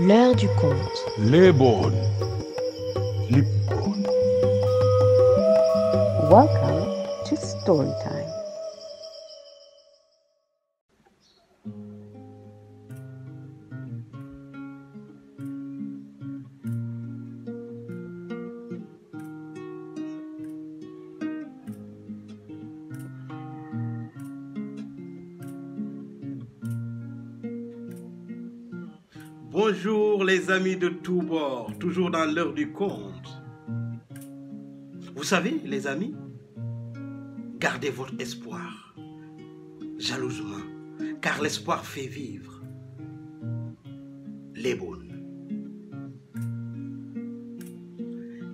L'heure du conte. Lebon. Lippon. Welcome to Storytime. Bonjour les amis de tous bords, toujours dans l'heure du conte. Vous savez, les amis, gardez votre espoir jalousement, car l'espoir fait vivre. Les bonnes.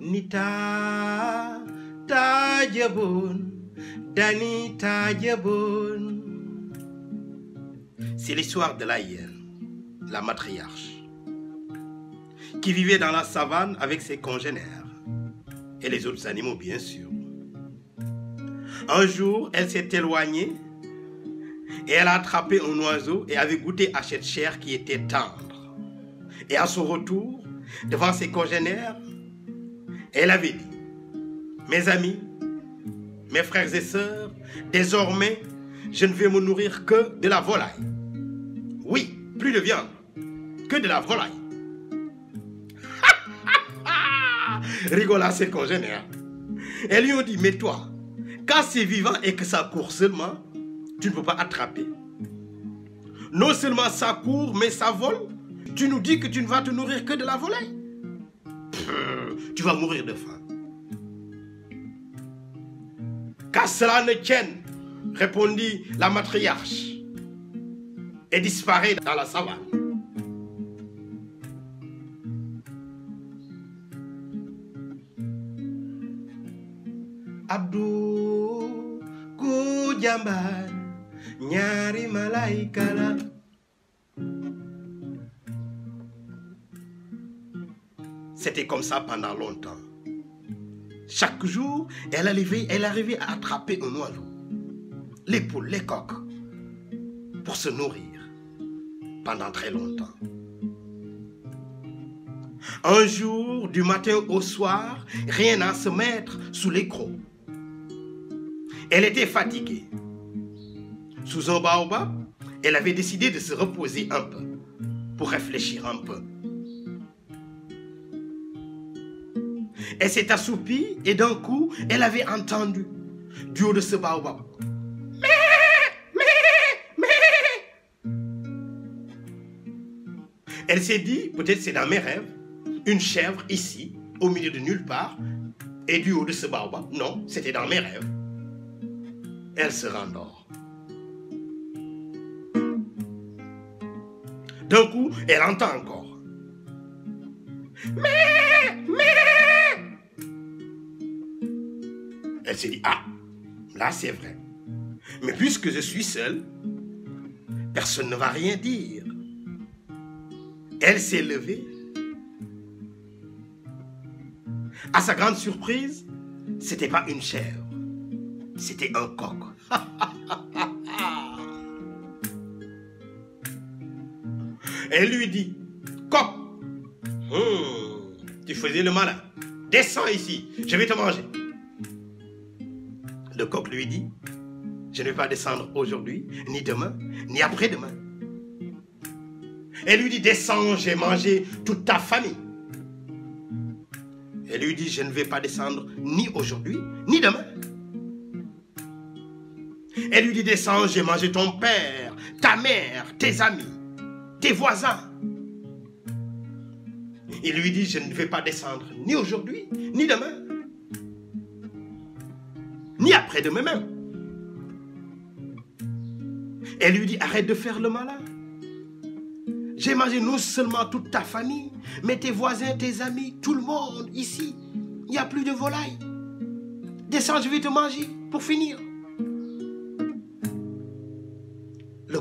Nita tajabon, Dani tajabon. C'est l'histoire de la hyène la matriarche, qui vivait dans la savane avec ses congénères et les autres animaux, bien sûr. Un jour, elle s'est éloignée et elle a attrapé un oiseau et avait goûté à cette chair qui était tendre. Et à son retour, devant ses congénères, elle avait dit, mes amis, mes frères et sœurs, désormais, je ne vais me nourrir que de la volaille. Oui, plus de viande que de la volaille. Rigola ses congénères. Elles lui ont dit, mais toi, quand c'est vivant et que ça court seulement, tu ne peux pas attraper. Non seulement ça court, mais ça vole. Tu nous dis que tu ne vas te nourrir que de la volaille. Tu vas mourir de faim. Qu'à cela ne tienne, répondit la matriarche, et disparaît dans la savane. Abdou ku jambar nyari malaika la C'était comme ça pendant longtemps. Chaque jour, elle arrivait, elle arrivait à attraper un oiseau, les poules, les coqs, pour se nourrir pendant très longtemps. Un jour, du matin au soir, rien à se mettre sous les crocs. Elle était fatiguée. Sous un baobab, elle avait décidé de se reposer un peu, pour réfléchir un peu. Elle s'est assoupie et d'un coup, elle avait entendu, du haut de ce baobab, Elle s'est dit, peut-être c'est dans mes rêves, une chèvre ici, au milieu de nulle part, et du haut de ce baobab. Non, c'était dans mes rêves. Elle se rendort. D'un coup, elle entend encore. Mais, mais. Elle s'est dit, ah, là c'est vrai. Mais puisque je suis seule, personne ne va rien dire. Elle s'est levée. À sa grande surprise, c'était pas une chèvre, c'était un coq. Elle lui dit, coq, hum, tu faisais le malin, descends ici, je vais te manger. Le coq lui dit, je ne vais pas descendre aujourd'hui, ni demain, ni après-demain. Elle lui dit, descends, j'ai mangé toute ta famille. Elle lui dit, je ne vais pas descendre ni aujourd'hui, ni demain. Elle lui dit, descends, j'ai mangé ton père, ta mère, tes amis, tes voisins. Il lui dit, je ne vais pas descendre ni aujourd'hui, ni demain, ni après-demain même. Elle lui dit, arrête de faire le malin. J'ai mangé non seulement toute ta famille, mais tes voisins, tes amis, tout le monde ici. Il n'y a plus de volaille. Descends, je vais te manger pour finir.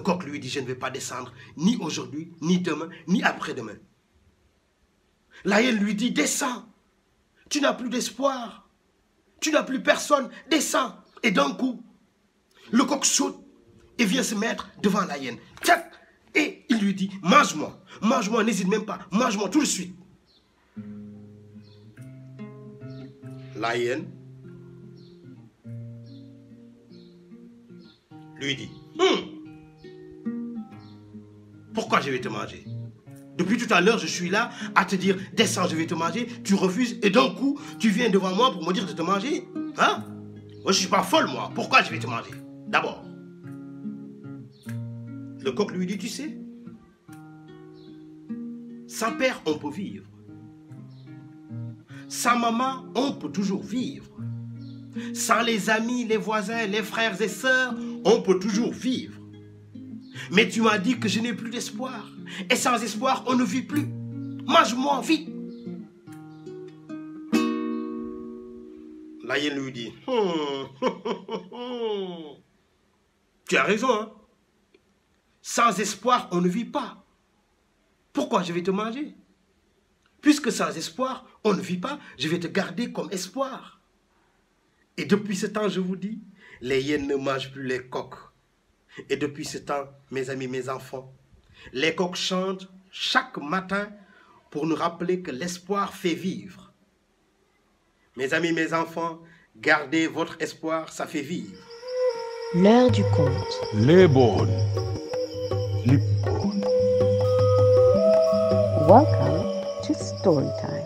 Le coq lui dit, je ne vais pas descendre ni aujourd'hui, ni demain, ni après-demain. La hyène lui dit, descends. Tu n'as plus d'espoir. Tu n'as plus personne. Descends. Et d'un coup, le coq saute et vient se mettre devant la hyène. Et il lui dit, mange-moi, mange-moi, n'hésite même pas, mange-moi tout de suite. La hyène lui dit, Hum, pourquoi je vais te manger? Depuis tout à l'heure, je suis là à te dire, descends, je vais te manger, tu refuses, et d'un coup, tu viens devant moi pour me dire de te manger Hein? Moi, je suis pas folle, moi, pourquoi je vais te manger? D'abord. Le coq lui dit, tu sais, sans père, on peut vivre. Sans maman, on peut toujours vivre. Sans les amis, les voisins, les frères et sœurs, on peut toujours vivre. Mais tu m'as dit que je n'ai plus d'espoir. Et sans espoir, on ne vit plus. Mange-moi, vite. La hyène lui dit, tu as raison, hein? Sans espoir, on ne vit pas. Pourquoi je vais te manger? Puisque sans espoir, on ne vit pas, je vais te garder comme espoir. Et depuis ce temps, je vous dis, les hyènes ne mangent plus les coqs. Et depuis ce temps, mes amis, mes enfants, les coqs chantent chaque matin pour nous rappeler que l'espoir fait vivre. Mes amis, mes enfants, gardez votre espoir, ça fait vivre. L'heure du conte. Lebon. Lipon. Welcome to Storytime.